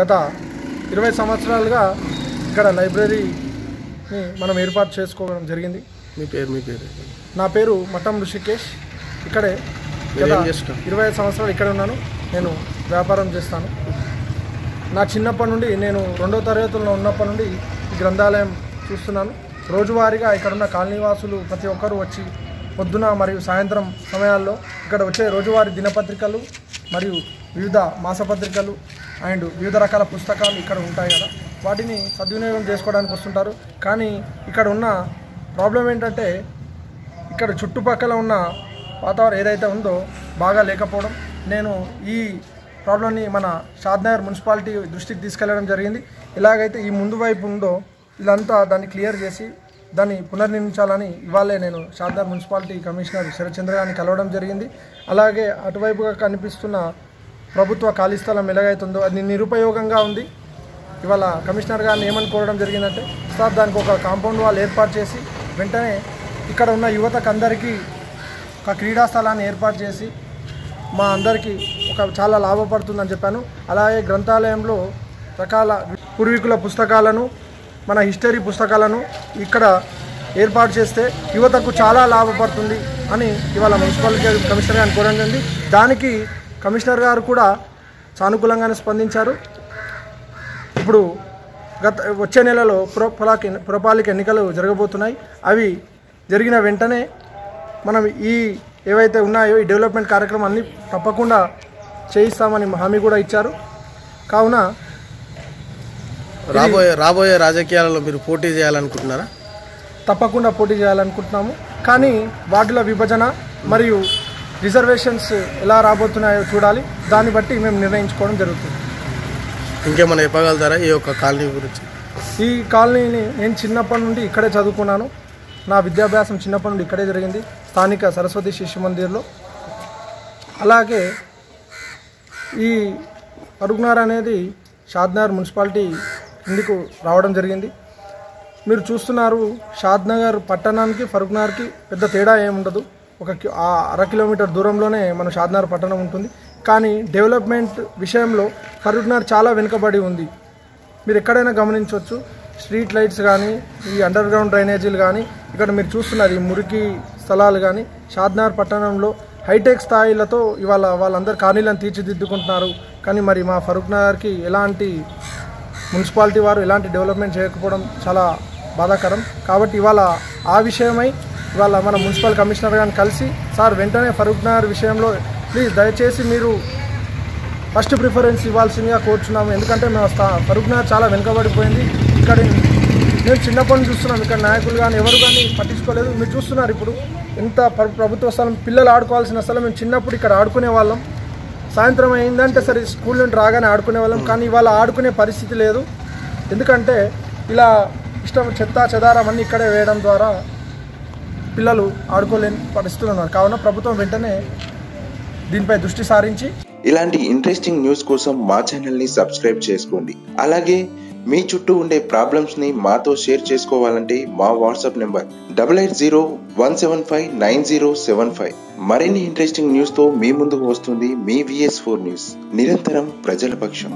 గత ఇరవై సంవత్సరాలుగా ఇక్కడ లైబ్రరీని మనం ఏర్పాటు చేసుకోవడం జరిగింది. మీ పేరు మీ పేరు? నా పేరు మఠం ఋషికేష్. ఇక్కడే? ఇరవై ఐదు సంవత్సరాలు ఇక్కడే ఉన్నాను. నేను వ్యాపారం చేస్తాను. నా చిన్నప్పటి నుండి నేను రెండో తరగతుల్లో ఉన్నప్పటి నుండి ఈ గ్రంథాలయం చూస్తున్నాను. రోజువారీగా ఇక్కడ ఉన్న కాలనీవాసులు ప్రతి ఒక్కరూ వచ్చి పొద్దున మరియు సాయంత్రం సమయాల్లో ఇక్కడ వచ్చే రోజువారీ దినపత్రికలు మరియు వివిధ మాసపత్రికలు అండ్ వివిధ రకాల పుస్తకాలు ఇక్కడ ఉంటాయి కదా. వాటిని సద్వినియోగం చేసుకోవడానికి వస్తుంటారు. కానీ ఇక్కడ ఉన్న ప్రాబ్లం ఏంటంటే ఇక్కడ చుట్టుపక్కల ఉన్న వాతావరణం ఏదైతే ఉందో బాగా లేకపోవడం. నేను ఈ ప్రాబ్లంని మన షాద్నగర్ మున్సిపాలిటీ దృష్టికి తీసుకెళ్ళడం జరిగింది. ఇలాగైతే ఈ ముందు వైపు ఉందో ఇదంతా దాన్ని క్లియర్ చేసి దాన్ని పునర్నిర్మించాలని ఇవాళే నేను షార్దార్ మున్సిపాలిటీ కమిషనర్ శరత్చంద్ర గారిని కలవడం జరిగింది. అలాగే అటువైపుగా కనిపిస్తున్న ప్రభుత్వ ఖాళీ స్థలం ఎలాగైతుందో అది నిరుపయోగంగా ఉంది. ఇవాళ కమిషనర్ గారిని ఏమని కోరడం జరిగిందంటే సార్ దానికి ఒక కాంపౌండ్ వాల్ ఏర్పాటు చేసి వెంటనే ఇక్కడ ఉన్న యువతకు అందరికీ ఒక క్రీడా స్థలాన్ని ఏర్పాటు చేసి మా అందరికీ ఒక చాలా లాభపడుతుందని చెప్పాను. అలాగే గ్రంథాలయంలో రకాల పూర్వీకుల పుస్తకాలను మన హిస్టరీ పుస్తకాలను ఇక్కడ ఏర్పాటు చేస్తే యువతకు చాలా లాభపడుతుంది అని ఇవాళ మున్సిపాలిటీ కమిషనర్ గారిని కోరడం జరిగింది. దానికి కమిషనర్ గారు కూడా సానుకూలంగానే స్పందించారు. ఇప్పుడు గత వచ్చే నెలలో పురపాలక పురపాలిక ఎన్నికలు జరగబోతున్నాయి. అవి జరిగిన వెంటనే మనం ఈ ఏవైతే ఉన్నాయో ఈ డెవలప్మెంట్ కార్యక్రమాన్ని తప్పకుండా చేయిస్తామని హామీ కూడా ఇచ్చారు. కావున రాబోయే రాబోయే రాజకీయాలలో మీరు పోటీ చేయాలనుకుంటున్నారా? తప్పకుండా పోటీ చేయాలనుకుంటున్నాము. కానీ వార్డుల విభజన మరియు రిజర్వేషన్స్ ఎలా రాబోతున్నాయో చూడాలి. దాన్ని బట్టి మేము నిర్ణయించుకోవడం జరుగుతుంది. ఇంకేమైనా చెప్పగలుగుతారా ఈ యొక్క కాలనీ గురించి? ఈ కాలనీని నేను చిన్నప్పటి నుండి ఇక్కడే చదువుకున్నాను. నా విద్యాభ్యాసం చిన్నప్పటి నుండి ఇక్కడే జరిగింది. స్థానిక సరస్వతి శిశు మందిర్లో. అలాగే ఈ అరుగునార్ అనేది షాద్నగర్ మున్సిపాలిటీ కిందికు రావడం జరిగింది. మీరు చూస్తున్నారు షాద్నగర్ పట్టణానికి ఫరూక్నగర్కి పెద్ద తేడా ఏముండదు ఒక అర కిలోమీటర్ దూరంలోనే మన షాద్నగర్ పట్టణం ఉంటుంది. కానీ డెవలప్మెంట్ విషయంలో ఫరూక్నగర్ చాలా వెనుకబడి ఉంది. మీరు ఎక్కడైనా గమనించవచ్చు స్ట్రీట్ లైట్స్ కానీ ఈ అండర్ గ్రౌండ్ డ్రైనేజీలు కానీ ఇక్కడ మీరు చూస్తున్నారు ఈ మురికి స్థలాలు కానీ షాద్నగర్ పట్టణంలో హైటెక్ స్థాయిలతో ఇవాళ వాళ్ళందరూ కాలనీలను తీర్చిదిద్దుకుంటున్నారు. కానీ మరి మా ఫరూక్నగర్కి ఎలాంటి మున్సిపాలిటీ వారు ఎలాంటి డెవలప్మెంట్ చేయకపోవడం చాలా బాధాకరం. కాబట్టి ఇవాళ ఆ విషయమై ఇవాళ మన మున్సిపల్ కమిషనర్ గారిని కలిసి సార్ వెంటనే ఫరూక్ నగర్ విషయంలో ప్లీజ్ దయచేసి మీరు ఫస్ట్ ప్రిఫరెన్స్ ఇవ్వాల్సిందిగా కోరుచున్నాము. ఎందుకంటే మేము స్థా- ఫరూక్ నగర్ చాలా వెనుకబడిపోయింది. ఇక్కడ మేము చిన్నప్పటి నుంచి చూస్తున్నాం ఇక్కడ నాయకులు కానీ ఎవరు కానీ పట్టించుకోలేదు. మీరు చూస్తున్నారు ఇప్పుడు ఎంత ప్రభుత్వ స్థలం పిల్లలు ఆడుకోవాల్సిన స్థలం. మేము చిన్నప్పుడు ఇక్కడ ఆడుకునే వాళ్ళం. సాయంత్రం అయిందంటే సరే స్కూల్ నుండి రాగానే ఆడుకునే వాళ్ళం. కానీ ఇవాళ ఆడుకునే పరిస్థితి లేదు. ఎందుకంటే ఇలా ఇష్టం చెత్త చెదారం అన్నీ ఇక్కడే వేయడం ద్వారా పిల్లలు ఆడుకోలేని పరిస్థితులు ఉన్నారు. కావున ప్రభుత్వం వెంటనే దీనిపై దృష్టి సారించి ఇలాంటి ఇంట్రెస్టింగ్ న్యూస్ కోసం మా ఛానల్ని సబ్స్క్రైబ్ చేసుకోండి. అలాగే మీ చుట్టూ ఉండే ప్రాబ్లమ్స్ని మాతో షేర్ చేసుకోవాలంటే మా WhatsApp number double eight zero one seven five nine zero seven five. మరిన్ని ఇంట్రెస్టింగ్ న్యూస్తో మీ ముందుకు వస్తుంది మీ విఎస్ ఫోర్ న్యూస్. నిరంతరం ప్రజల పక్షం.